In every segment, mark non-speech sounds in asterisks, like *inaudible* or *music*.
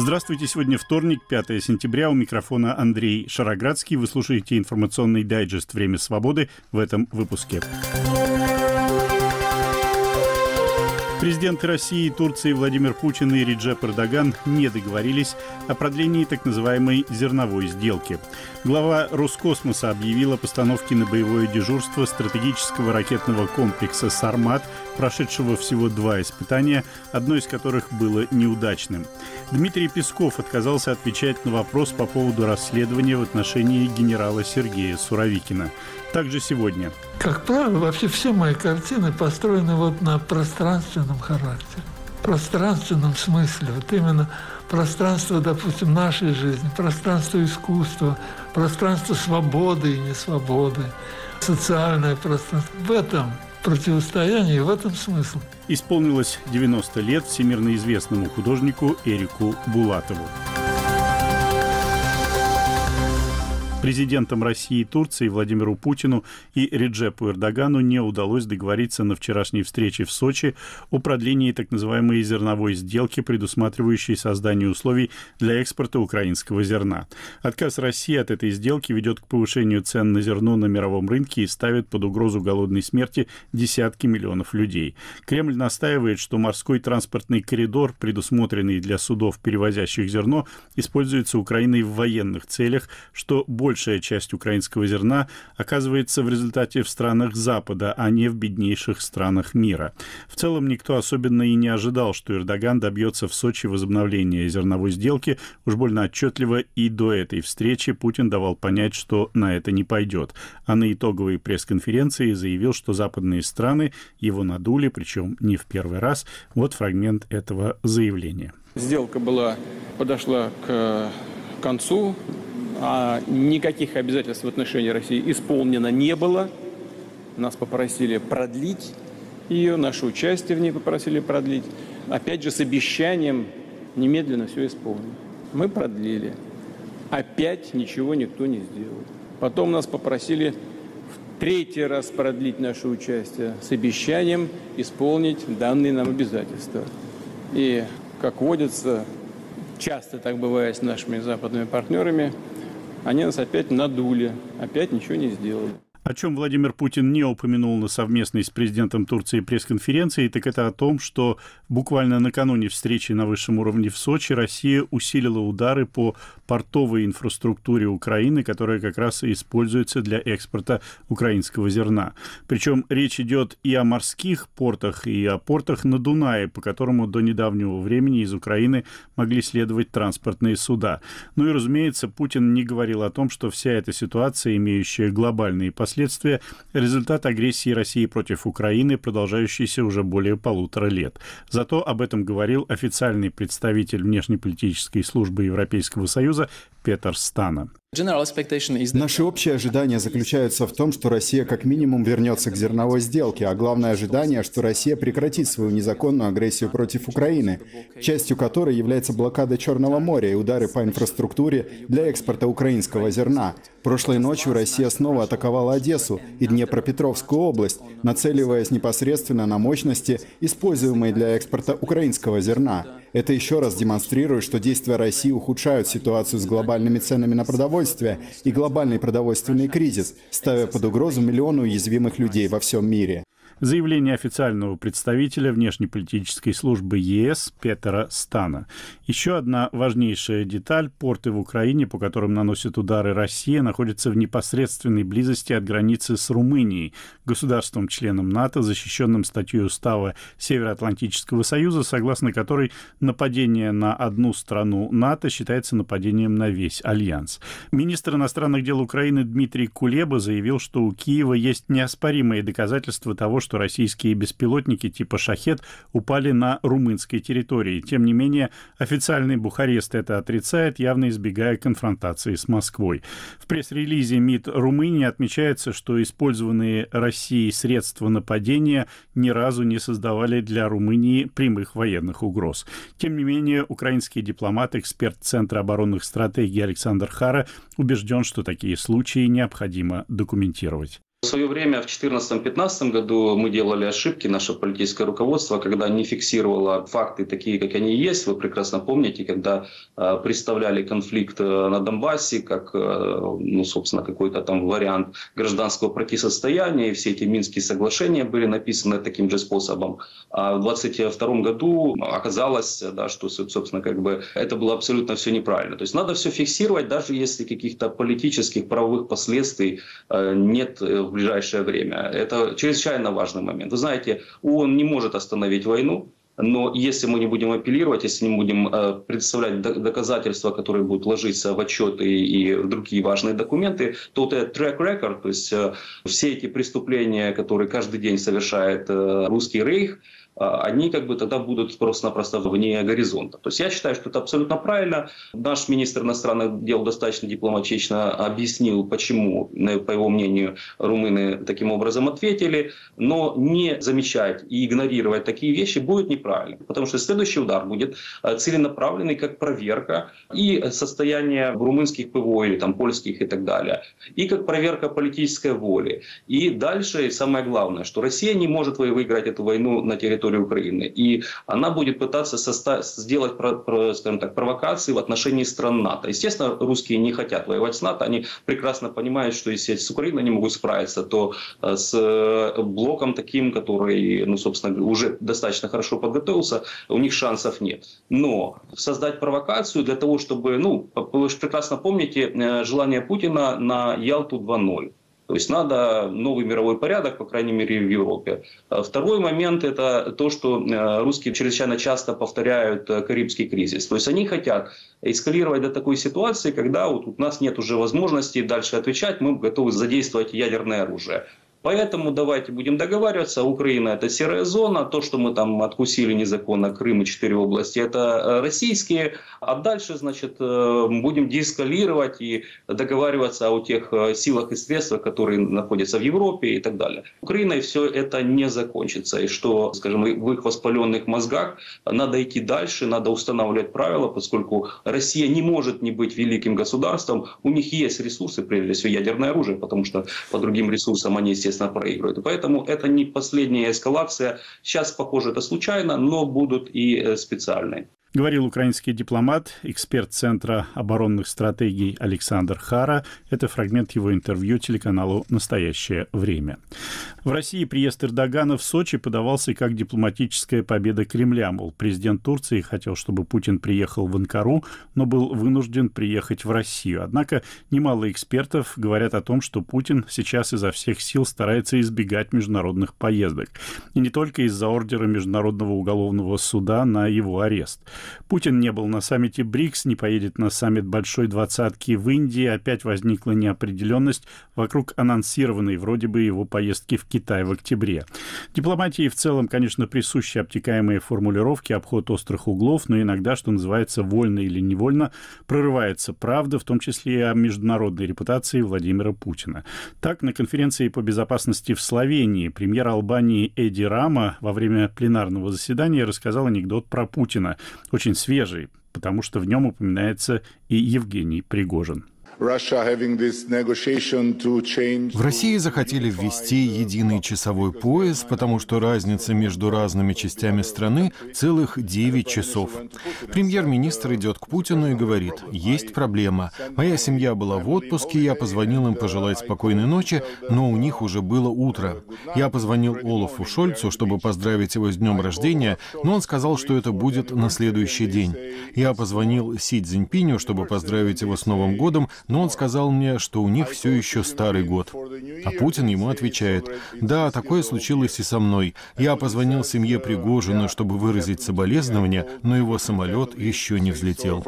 Здравствуйте, сегодня вторник, 5 сентября. У микрофона Андрей Шароградский. Вы слушаете информационный дайджест «Время свободы» в этом выпуске. Президенты России и Турции Владимир Путин и Реджеп Эрдоган не договорились о продлении так называемой зерновой сделки. Глава Роскосмоса объявила о постановке на боевое дежурство стратегического ракетного комплекса «Сармат», прошедшего всего два испытания, одно из которых было неудачным. Дмитрий Песков отказался отвечать на вопрос по поводу расследования в отношении генерала Сергея Суровикина. Также сегодня. Как правило, вообще все мои картины построены вот на пространственном характере, пространственном смысле. Вот именно пространство, допустим, нашей жизни, пространство искусства, пространство свободы и несвободы, социальное пространство. В этом противостояние, в этом смысл. Исполнилось 90 лет всемирно известному художнику Эрику Булатову. Президентам России и Турции Владимиру Путину и Реджепу Эрдогану не удалось договориться на вчерашней встрече в Сочи о продлении так называемой зерновой сделки, предусматривающей создание условий для экспорта украинского зерна. Отказ России от этой сделки ведет к повышению цен на зерно на мировом рынке и ставит под угрозу голодной смерти десятки миллионов людей. Кремль настаивает, что морской транспортный коридор, предусмотренный для судов, перевозящих зерно, используется Украиной в военных целях, что больше большая часть украинского зерна оказывается в результате в странах Запада, а не в беднейших странах мира. В целом никто особенно и не ожидал, что Эрдоган добьется в Сочи возобновления зерновой сделки. Уж больно отчетливо и до этой встречи Путин давал понять, что на это не пойдет. А на итоговой пресс-конференции заявил, что западные страны его надули, причем не в первый раз. Вот фрагмент этого заявления. Сделка была, подошла к концу никаких обязательств в отношении России исполнено не было. Нас попросили продлить ее, наше участие в ней попросили продлить. Опять же, с обещанием немедленно все исполнить. Мы продлили. Опять ничего никто не сделал. Потом нас попросили в третий раз продлить наше участие с обещанием исполнить данные нам обязательства. И, как водится, часто так бывает с нашими западными партнерами – они нас опять надули, опять ничего не сделали. О чем Владимир Путин не упомянул на совместной с президентом Турции пресс-конференции, так это о том, что буквально накануне встречи на высшем уровне в Сочи Россия усилила удары по портовой инфраструктуре Украины, которая как раз и используется для экспорта украинского зерна. Причем речь идет и о морских портах, и о портах на Дунае, по которому до недавнего времени из Украины могли следовать транспортные суда. Ну и, разумеется, Путин не говорил о том, что вся эта ситуация, имеющая глобальные последствия, последствия – результат агрессии России против Украины, продолжающейся уже более полутора лет. Зато об этом говорил официальный представитель внешнеполитической службы Европейского Союза Петр Стана. Наши общие ожидания заключаются в том, что Россия как минимум вернется к зерновой сделке, а главное ожидание, что Россия прекратит свою незаконную агрессию против Украины, частью которой является блокада Черного моря и удары по инфраструктуре для экспорта украинского зерна. Прошлой ночью Россия снова атаковала Одессу и Днепропетровскую область, нацеливаясь непосредственно на мощности, используемые для экспорта украинского зерна. Это еще раз демонстрирует, что действия России ухудшают ситуацию с глобальными ценами на продовольствие и глобальный продовольственный кризис, ставя под угрозу миллионы уязвимых людей во всем мире. Заявление официального представителя внешнеполитической службы ЕС Петера Стана. Еще одна важнейшая деталь. Порты в Украине, по которым наносят удары Россия, находятся в непосредственной близости от границы с Румынией, государством-членом НАТО, защищенным статьей Устава Североатлантического Союза, согласно которой нападение на одну страну НАТО считается нападением на весь альянс. Министр иностранных дел Украины Дмитрий Кулеба заявил, что у Киева есть неоспоримые доказательства того, что российские беспилотники типа «Шахет» упали на румынской территории. Тем не менее, официальный Бухарест это отрицает, явно избегая конфронтации с Москвой. В пресс-релизе МИД Румынии отмечается, что использованные Россией средства нападения ни разу не создавали для Румынии прямых военных угроз. Тем не менее, украинский дипломат, эксперт Центра оборонных стратегий Александр Хара убежден, что такие случаи необходимо документировать. Свое время, в 2014-2015 году, мы делали ошибки, наше политическое руководство, когда не фиксировало факты такие, как они есть. Вы прекрасно помните, когда э, представляли конфликт э, на Донбассе, как, э, ну, собственно, какой-то там вариант гражданского противостояния, и все эти Минские соглашения были написаны таким же способом. А в 2022 году оказалось, да, что, собственно, как бы это было абсолютно все неправильно. То есть надо все фиксировать, даже если каких-то политических, правовых последствий э, нет э, в ближайшее время. Это чрезвычайно важный момент. Вы знаете, ООН не может остановить войну, но если мы не будем апеллировать, если не будем э, представлять доказательства, которые будут ложиться в отчеты и в другие важные документы, то вот этот record, то есть все эти преступления, которые каждый день совершает русский рейх, они как бы тогда будут просто-напросто вне горизонта. То есть я считаю, что это абсолютно правильно. Наш министр иностранных дел достаточно дипломатично объяснил, почему, по его мнению, румыны таким образом ответили, но не замечать и игнорировать такие вещи будет неправильно, потому что следующий удар будет э, целенаправленный как проверка и состояние румынских ПВО или там польских и так далее, и как проверка политической воли. И дальше, самое главное, что Россия не может выиграть эту войну на территории территории Украины. И она будет пытаться сделать, скажем так, провокации в отношении стран НАТО. Естественно, русские не хотят воевать с НАТО. Они прекрасно понимают, что если с Украиной не могут справиться, то э, с э, блоком таким, который, ну, собственно, уже достаточно хорошо подготовился, у них шансов нет. Но создать провокацию для того, чтобы, ну, вы же прекрасно помните э, желание Путина на Ялту 2.0. То есть надо новый мировой порядок, по крайней мере, в Европе. А второй момент – это то, что э, русские чрезвычайно часто повторяют э, Карибский кризис. То есть они хотят эскалировать до такой ситуации, когда вот у нас нет уже возможности дальше отвечать, мы готовы задействовать ядерное оружие. Поэтому давайте будем договариваться. Украина это серая зона. То, что мы там откусили незаконно Крым и четыре области, это э, российские. А дальше, значит, э, будем деэскалировать и договариваться о тех э, силах и средствах, которые находятся в Европе и так далее. Украиной все это не закончится. И что, скажем, в их воспаленных мозгах надо идти дальше, надо устанавливать правила, поскольку Россия не может не быть великим государством. У них есть ресурсы, прежде всего ядерное оружие, потому что по другим ресурсам они, естественно, естественно, проигрывают. Поэтому это не последняя эскалация. Сейчас, похоже, это случайно, но будут и э, специальные. Говорил украинский дипломат, эксперт Центра оборонных стратегий Александр Хара. Это фрагмент его интервью телеканалу «Настоящее время». В России приезд Эрдогана в Сочи подавался как дипломатическая победа Кремля. Мол, президент Турции хотел, чтобы Путин приехал в Анкару, но был вынужден приехать в Россию. Однако немало экспертов говорят о том, что Путин сейчас изо всех сил старается избегать международных поездок. И не только из-за ордера Международного уголовного суда на его арест. Путин не был на саммите БРИКС, не поедет на саммит Большой Двадцатки в Индии. Опять возникла неопределенность вокруг анонсированной вроде бы его поездки в Китай в октябре. Дипломатии в целом, конечно, присущи обтекаемые формулировки, обход острых углов, но иногда, что называется, вольно или невольно, прорывается правда, в том числе и о международной репутации Владимира Путина. Так, на конференции по безопасности в Словении премьер Албании Эди Рама во время пленарного заседания рассказал анекдот про Путина, очень свежий, потому что в нем упоминается и Евгений Пригожин. В России захотели ввести единый часовой пояс, потому что разница между разными частями страны целых 9 часов. Премьер-министр идет к Путину и говорит, есть проблема. Моя семья была в отпуске, я позвонил им пожелать спокойной ночи, но у них уже было утро. Я позвонил Олафу Шольцу, чтобы поздравить его с днем рождения, но он сказал, что это будет на следующий день. Я позвонил Си Цзиньпиню, чтобы поздравить его с Новым годом, но он сказал мне, что у них все еще старый год. А Путин ему отвечает, да, такое случилось и со мной. Я позвонил семье Пригожина, чтобы выразить соболезнования, но его самолет еще не взлетел.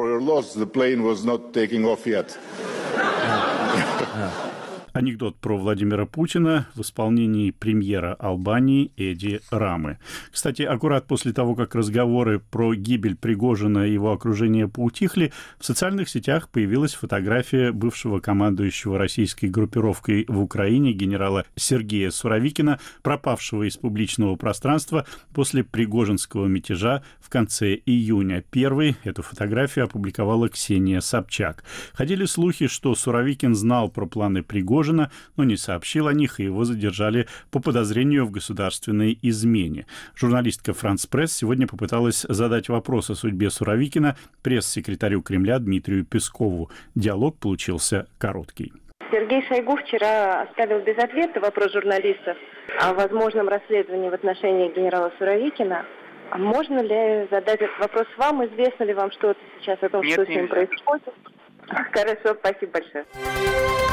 *laughs* Анекдот про Владимира Путина в исполнении премьера Албании Эди Рамы. Кстати, аккурат после того, как разговоры про гибель Пригожина и его окружение поутихли, в социальных сетях появилась фотография бывшего командующего российской группировкой в Украине генерала Сергея Суровикина, пропавшего из публичного пространства после Пригожинского мятежа в конце июня. Первый эту фотографию опубликовала Ксения Собчак. Ходили слухи, что Суровикин знал про планы Пригожина, Пригожина, но не сообщил о них, и его задержали по подозрению в государственной измене. Журналистка «Франц Пресс» сегодня попыталась задать вопрос о судьбе Суровикина пресс-секретарю Кремля Дмитрию Пескову. Диалог получился короткий. Сергей Шойгу вчера оставил без ответа вопрос журналистов о возможном расследовании в отношении генерала Суровикина. А можно ли задать этот вопрос вам? Известно ли вам что-то сейчас о том, Нет, что с ним происходит? Хорошо, спасибо большое.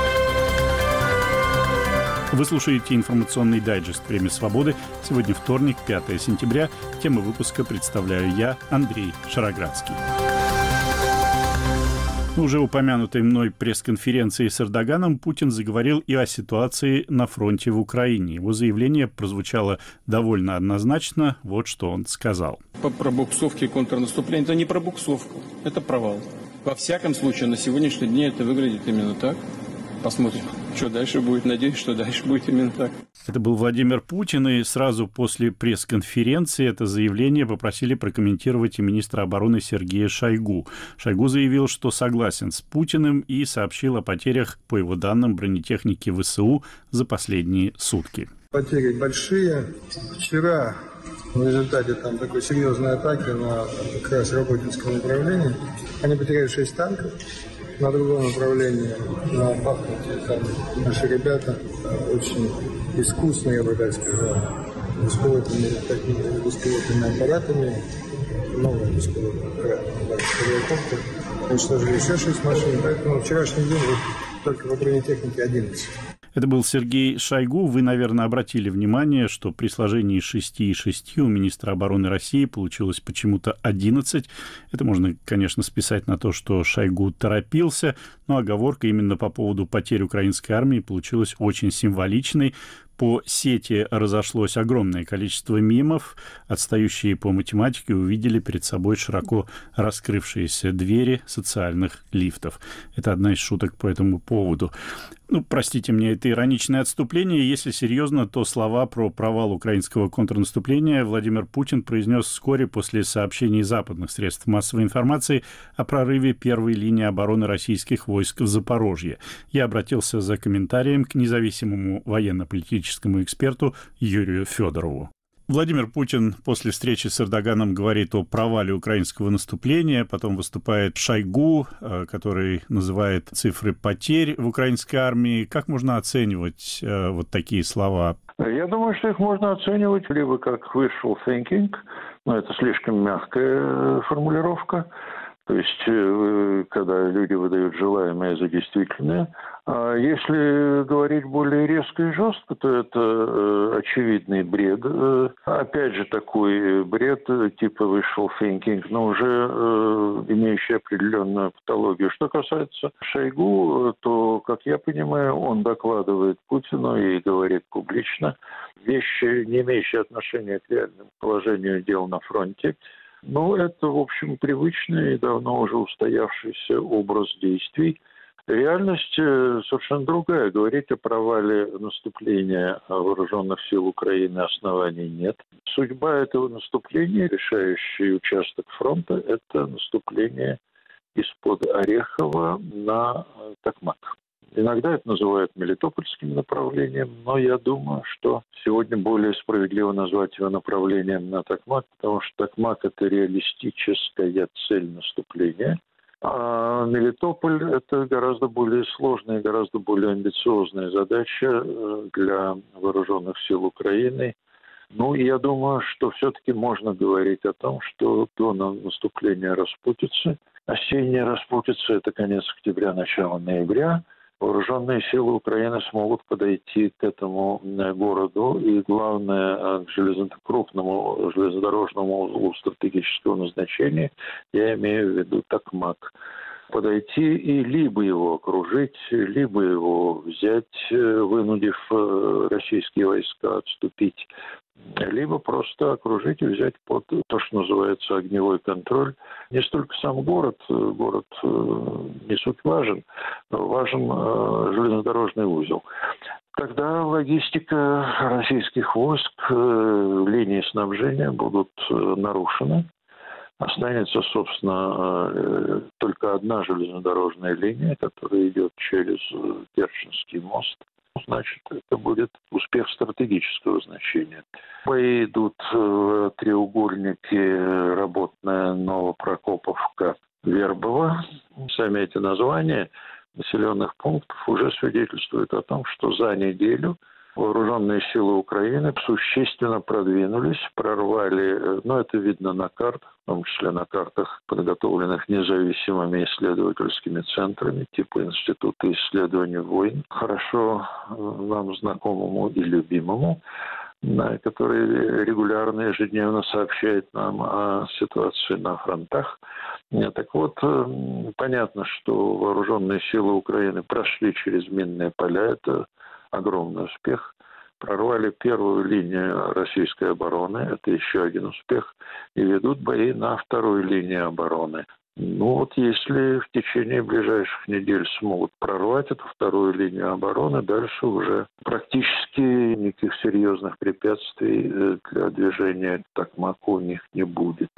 Вы слушаете информационный дайджест «Время свободы». Сегодня вторник, 5 сентября. Тему выпуска представляю я, Андрей Шароградский. На уже упомянутой мной пресс-конференции с Эрдоганом Путин заговорил и о ситуации на фронте в Украине. Его заявление прозвучало довольно однозначно. Вот что он сказал. По пробуксовке и контрнаступления это не пробуксовка, это провал. Во всяком случае, на сегодняшний день это выглядит именно так. Посмотрим, что дальше будет. Надеюсь, что дальше будет именно так. Это был Владимир Путин, и сразу после пресс-конференции это заявление попросили прокомментировать и министра обороны Сергея Шойгу. Шойгу заявил, что согласен с Путиным и сообщил о потерях, по его данным, бронетехники ВСУ за последние сутки. Потери большие. Вчера в результате там такой серьезной атаки на как раз Работинском направлении они потеряли 6 танков, на другом направлении, на Бахмуте, там наши ребята очень искусные, я бы так сказал, беспилотными, такими беспилотными аппаратами, новые беспилотные аппараты, уничтожили еще шесть машин, поэтому вчерашний день вот только в бронетехнике 11. Это был Сергей Шойгу. Вы, наверное, обратили внимание, что при сложении 6 и 6 у министра обороны России получилось почему-то 11. Это можно, конечно, списать на то, что Шойгу торопился, но оговорка именно по поводу потерь украинской армии получилась очень символичной, по сети разошлось огромное количество мимов. Отстающие по математике увидели перед собой широко раскрывшиеся двери социальных лифтов. Это одна из шуток по этому поводу. Ну, простите мне это ироничное отступление. Если серьезно, то слова про провал украинского контрнаступления Владимир Путин произнес вскоре после сообщений западных средств массовой информации о прорыве первой линии обороны российских войск в Запорожье. Я обратился за комментарием к независимому военно-политическому эксперту Юрию Федорову. Владимир Путин после встречи с Эрдоганом говорит о провале украинского наступления, потом выступает Шойгу, э, который называет цифры потерь в украинской армии. Как можно оценивать э, вот такие слова? Я думаю, что их можно оценивать либо как wishful thinking, но это слишком мягкая э, формулировка, то есть, э, когда люди выдают желаемое за действительное. А если говорить более резко и жестко, то это э, очевидный бред. Э, опять же, такой бред типа wishful thinking, но уже имеющий определенную патологию. Что касается Шойгу, то, как я понимаю, он докладывает Путину и говорит публично вещи, не имеющие отношения к реальному положению дел на фронте. Ну, это, в общем, привычный и давно уже устоявшийся образ действий. Реальность э, совершенно другая. Говорить о провале наступления вооруженных сил Украины оснований нет. Судьба этого наступления, решающий участок фронта, это наступление из-под Орехова на Токмак. Иногда это называют мелитопольским направлением, но я думаю, что сегодня более справедливо назвать его направлением на Токмак, потому что Токмак – это реалистическая цель наступления, а Мелитополь – это гораздо более сложная, гораздо более амбициозная задача э, для вооруженных сил Украины. Ну, и я думаю, что все-таки можно говорить о том, что до наступления распутицы, осенняя распутица – это конец октября, начало ноября – вооруженные силы Украины смогут подойти к этому э, городу и, главное, э, к железно крупному железнодорожному узлу стратегического назначения, я имею в виду Токмак, подойти и либо его окружить, либо его взять, э, вынудив российские войска отступить либо просто окружить и взять под то, что называется огневой контроль. Не столько сам город, город э, не суть важен, важен э, железнодорожный узел. Тогда логистика российских войск, э, линии снабжения будут нарушены. Останется, собственно, э, только одна железнодорожная линия, которая идет через Керченский мост. Значит, это будет успех стратегического значения. Бои идут в треугольнике работная Новопрокоповка Вербова. Сами эти названия населенных пунктов уже свидетельствуют о том, что за неделю вооруженные силы Украины существенно продвинулись, прорвали, э, ну это видно на картах, в том числе на картах, подготовленных независимыми исследовательскими центрами, типа Института исследований войн, хорошо э, нам знакомому и любимому, который регулярно, ежедневно сообщает нам о ситуации на фронтах. Так вот, э, понятно, что вооруженные силы Украины прошли через минные поля. Это огромный успех. Прорвали первую линию российской обороны, это еще один успех, и ведут бои на второй линии обороны. Ну вот если в течение ближайших недель смогут прорвать эту вторую линию обороны, дальше уже практически никаких серьезных препятствий э, для движения Токмаку у них не будет.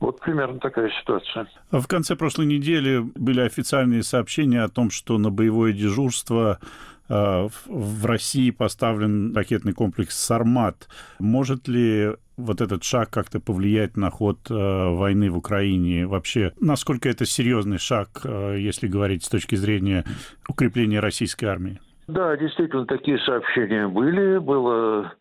Вот примерно такая ситуация. В конце прошлой недели были официальные сообщения о том, что на боевое дежурство в России поставлен ракетный комплекс «Сармат». Может ли вот этот шаг как-то повлиять на ход э, войны в Украине? Вообще, насколько это серьезный шаг, э, если говорить с точки зрения укрепления российской армии? Да, действительно, такие сообщения были. Было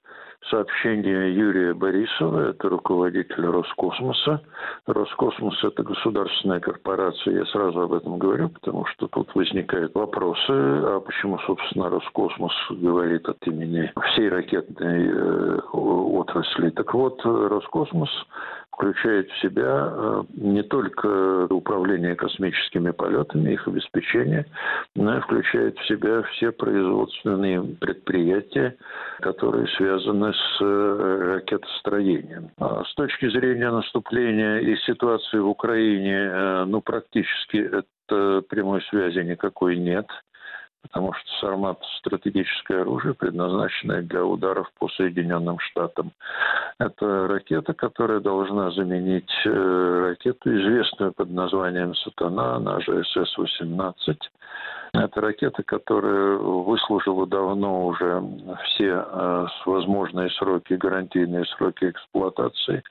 сообщение Юрия Борисова, это руководитель Роскосмоса. Роскосмос – это государственная корпорация, я сразу об этом говорю, потому что тут возникают вопросы, а почему, собственно, Роскосмос говорит от имени всей ракетной э, отрасли. Так вот, Роскосмос включает в себя э, не только управление космическими полетами, их обеспечение, но и включает в себя все производственные предприятия, которые связаны с э, ракетостроением. А с точки зрения наступления и ситуации в Украине, э, ну, практически это прямой связи никакой нет потому что «Сармат» – стратегическое оружие, предназначенное для ударов по Соединенным Штатам. Это ракета, которая должна заменить э, ракету, известную под названием «Сатана», она же СС-18. Это ракета, которая выслужила давно уже все э, возможные сроки, гарантийные сроки эксплуатации,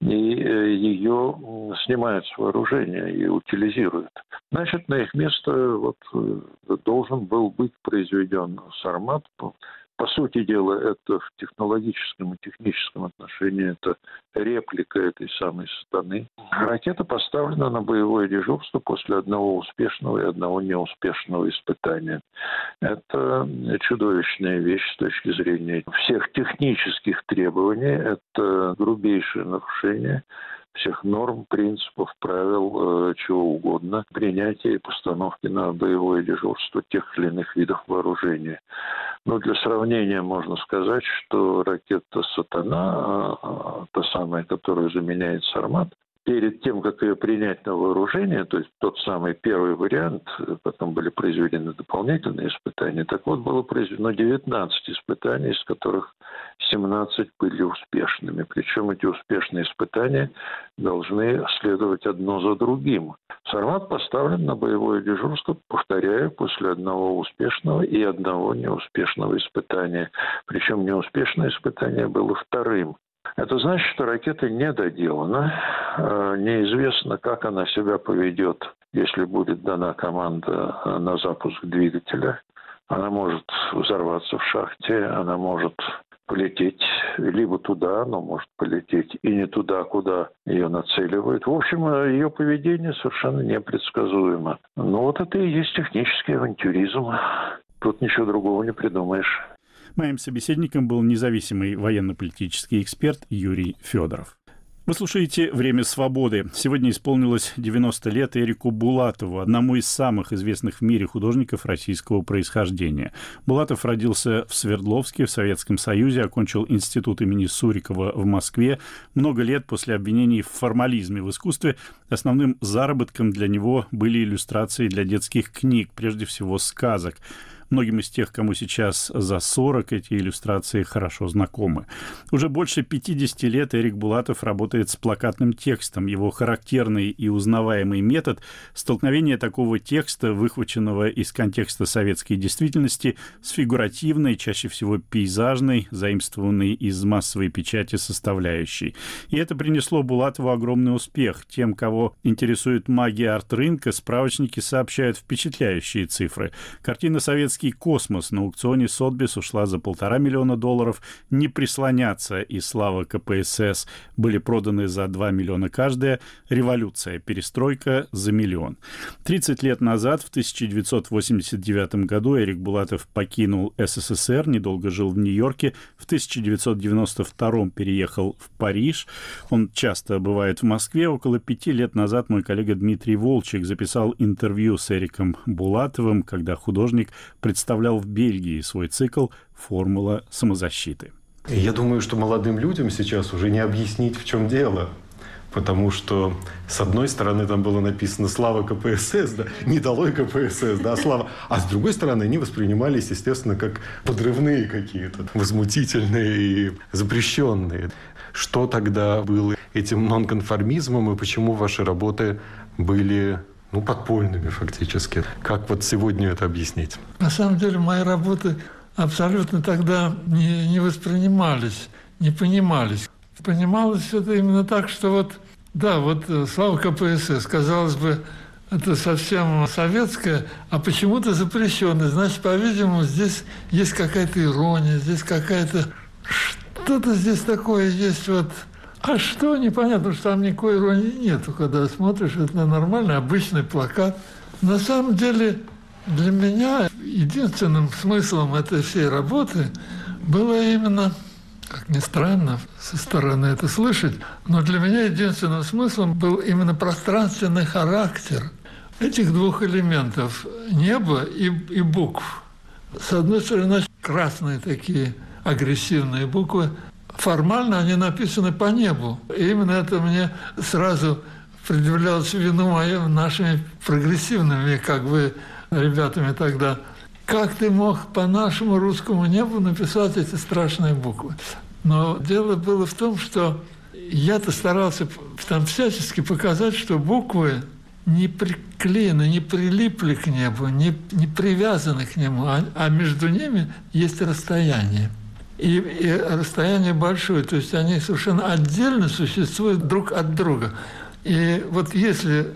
и э, ее снимают с вооружения и утилизируют. Значит, на их место вот э, должен был быть произведен «Сармат», по сути дела, это в технологическом и техническом отношении это реплика этой самой сатаны. Ракета поставлена на боевое дежурство после одного успешного и одного неуспешного испытания. Это чудовищная вещь с точки зрения всех технических требований. Это грубейшее нарушение всех норм, принципов, правил, э, чего угодно, принятия и постановки на боевое дежурство тех или иных видов вооружения. Но для сравнения можно сказать, что ракета «Сатана», э, та самая, которая заменяет «Сармат», перед тем, как ее принять на вооружение, то есть тот самый первый вариант, потом были произведены дополнительные испытания, так вот было произведено 19 испытаний, из которых 17 были успешными. Причем эти успешные испытания должны следовать одно за другим. Сармат поставлен на боевое дежурство, повторяю, после одного успешного и одного неуспешного испытания. Причем неуспешное испытание было вторым. Это значит, что ракета не доделана. Э, неизвестно, как она себя поведет, если будет дана команда э, на запуск двигателя. Она может взорваться в шахте, она может полететь либо туда, но может полететь и не туда, куда ее нацеливают. В общем, э, ее поведение совершенно непредсказуемо. Но вот это и есть технический авантюризм. Тут ничего другого не придумаешь. Моим собеседником был независимый военно-политический эксперт Юрий Федоров. Вы слушаете «Время свободы». Сегодня исполнилось 90 лет Эрику Булатову, одному из самых известных в мире художников российского происхождения. Булатов родился в Свердловске, в Советском Союзе, окончил институт имени Сурикова в Москве. Много лет после обвинений в формализме в искусстве основным заработком для него были иллюстрации для детских книг, прежде всего сказок. Многим из тех, кому сейчас за 40, эти иллюстрации хорошо знакомы. Уже больше 50 лет Эрик Булатов работает с плакатным текстом. Его характерный и узнаваемый метод – столкновение такого текста, выхваченного из контекста советской действительности, с фигуративной, чаще всего пейзажной, заимствованной из массовой печати составляющей. И это принесло Булатову огромный успех. Тем, кого интересует магия арт-рынка, справочники сообщают впечатляющие цифры. Картина «Советский космос» на аукционе Сотбис ушла за полтора миллиона долларов. «Не прислоняться» и «Слава КПСС» были проданы за 2 миллиона каждая. «Революция. Перестройка» за миллион. 30 лет назад, в 1989 году, Эрик Булатов покинул СССР, недолго жил в Нью-Йорке. В 1992 переехал в Париж. Он часто бывает в Москве. Около пяти лет назад мой коллега Дмитрий Волчек записал интервью с Эриком Булатовым, когда художник представлял в Бельгии свой цикл «Формула самозащиты». Я думаю, что молодым людям сейчас уже не объяснить, в чем дело. Потому что, с одной стороны, там было написано «Слава КПСС», да, «Не долой КПСС», да, «Слава». А с другой стороны, они воспринимались, естественно, как подрывные какие-то, возмутительные и запрещенные. Что тогда было этим нонконформизмом и почему ваши работы были ну, подпольными фактически. Как вот сегодня это объяснить? На самом деле мои работы абсолютно тогда не, не воспринимались, не понимались. Понималось это именно так, что вот, да, вот э, слава КПСС, казалось бы, это совсем советское, а почему-то запрещенное. Значит, по-видимому, здесь есть какая-то ирония, здесь какая-то... Что-то здесь такое есть вот... А что, непонятно, что там никакой иронии нету, когда смотришь, это нормальный, обычный плакат. На самом деле, для меня единственным смыслом этой всей работы было именно как ни странно со стороны это слышать, но для меня единственным смыслом был именно пространственный характер этих двух элементов – неба и, и букв. С одной стороны, красные такие агрессивные буквы, формально они написаны по небу. И именно это мне сразу предъявлялось вину моим нашими прогрессивными как бы ребятами тогда – как ты мог по нашему русскому небу написать эти страшные буквы? Но дело было в том, что я-то старался там всячески показать, что буквы не приклеены, не прилипли к небу, не, не привязаны к нему, а, а между ними есть расстояние. И, и расстояние большое, то есть они совершенно отдельно существуют друг от друга. И вот если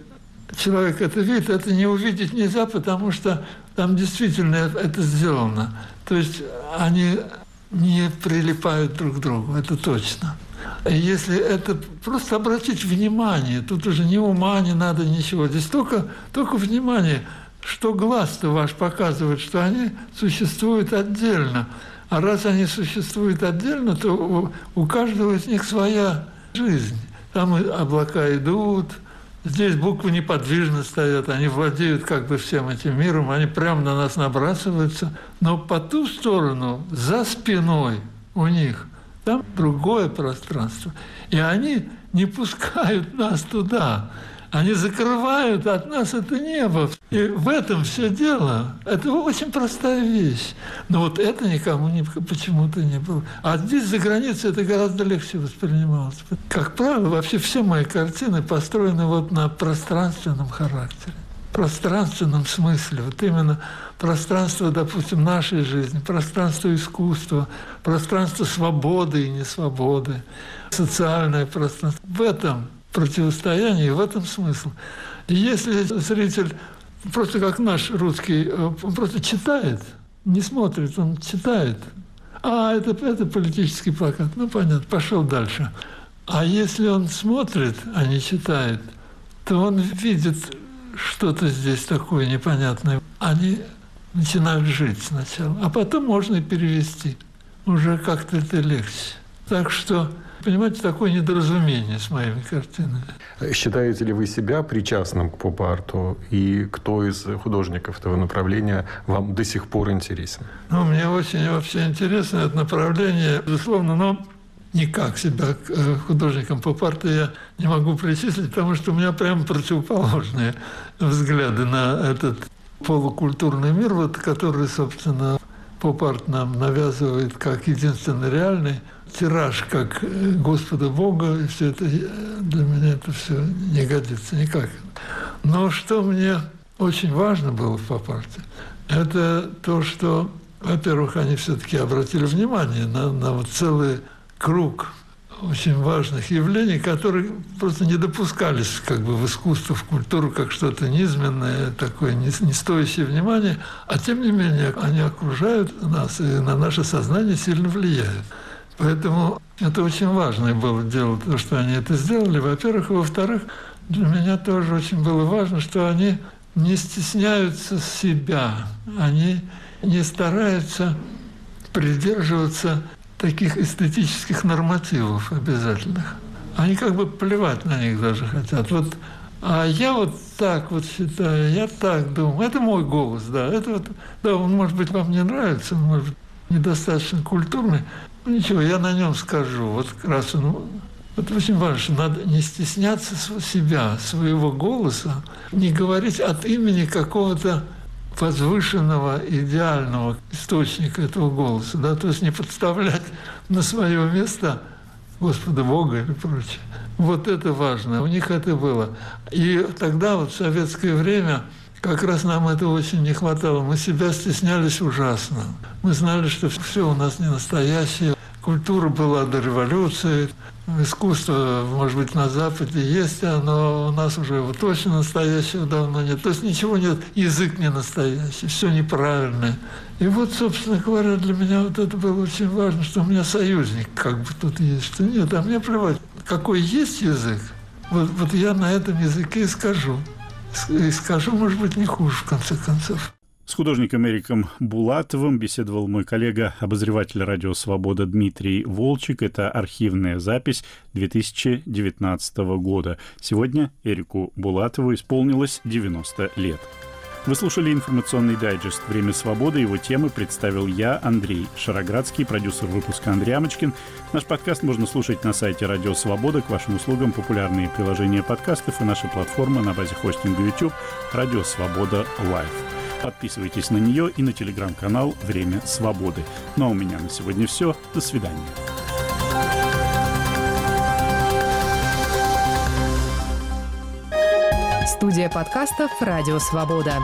человек это видит, это не увидеть нельзя, потому что там действительно это сделано. То есть они не прилипают друг к другу, это точно. Если это просто обратить внимание, тут уже ни ума не надо, ничего. Здесь только, только внимание, что глаз-то ваш показывает, что они существуют отдельно. А раз они существуют отдельно, то у, у каждого из них своя жизнь. Там облака идут, Здесь буквы неподвижно стоят, они владеют как бы всем этим миром, они прямо на нас набрасываются. Но по ту сторону, за спиной у них, там другое пространство. И они не пускают нас туда. Они закрывают от нас это небо. И в этом все дело. Это очень простая вещь. Но вот это никому не, почему-то не было. А здесь, за границей, это гораздо легче воспринималось. Как правило, вообще все мои картины построены вот на пространственном характере пространственном смысле, вот именно пространство, допустим, нашей жизни, пространство искусства, пространство свободы и несвободы, социальное пространство. В этом противостояние, в этом смысл. И если зритель просто как наш русский, э, он просто читает, не смотрит, он читает. А, это, это политический плакат. Ну, понятно, пошел дальше. А если он смотрит, а не читает, то он видит что-то здесь такое непонятное. Они начинают жить сначала, а потом можно и перевести. Уже как-то это легче. Так что Понимаете, такое недоразумение с моими картинами. Считаете ли вы себя причастным к поп-арту? И кто из художников этого направления вам до сих пор интересен? Ну, мне очень вообще интересно это направление, безусловно, но никак себя э, художником поп-арта я не могу причислить, потому что у меня прямо противоположные взгляды на этот полукультурный мир, вот, который, собственно, поп-арт нам навязывает как единственный реальный, тираж как э, Господа Бога, и все это для меня это все не годится никак. Но что мне очень важно было в поп-арте, это то, что, во-первых, они все-таки обратили внимание на, на вот целый круг очень важных явлений, которые просто не допускались как бы в искусство, в культуру, как что-то низменное, такое не, не стоящее внимания, а тем не менее они окружают нас и на наше сознание сильно влияют. Поэтому это очень важное было дело, то, что они это сделали, во-первых. И во-вторых, для меня тоже очень было важно, что они не стесняются себя, они не стараются придерживаться таких эстетических нормативов обязательных. Они как бы плевать на них даже хотят. Вот, а я вот так вот считаю, я так думаю. Это мой голос, да. Это вот, да, он, может быть, вам не нравится, может быть, недостаточно культурный. Ну, ничего, я на нем скажу. Вот как раз он вот очень важно, что надо не стесняться себя, своего голоса, не говорить от имени какого-то возвышенного, идеального источника этого голоса, да, то есть не подставлять на свое место Господа Бога или прочее. Вот это важно, у них это было. И тогда, вот в советское время, как раз нам этого очень не хватало. Мы себя стеснялись ужасно. Мы знали, что все у нас не настоящее. Культура была до революции, искусство, может быть, на Западе есть, но у нас уже его точно настоящего давно нет. То есть ничего нет, язык не настоящий, все неправильное. И вот, собственно говоря, для меня вот это было очень важно, что у меня союзник как бы тут есть, что нет, а мне плевать, какой есть язык, вот, вот я на этом языке и скажу. Скажу, может быть, не хуже, в конце концов. С художником Эриком Булатовым беседовал мой коллега, обозреватель радио «Свобода» Дмитрий Волчик. Это архивная запись 2019 года. Сегодня Эрику Булатову исполнилось 90 лет. Вы слушали информационный дайджест «Время свободы». Его темы представил я, Андрей Шароградский, продюсер выпуска Андрей Амочкин. Наш подкаст можно слушать на сайте «Радио Свобода». К вашим услугам популярные приложения подкастов и наша платформа на базе хостинга YouTube «Радио Свобода Лайв». Подписывайтесь на нее и на телеграм-канал «Время свободы». Ну а у меня на сегодня все. До свидания. Студия подкастов «Радио Свобода».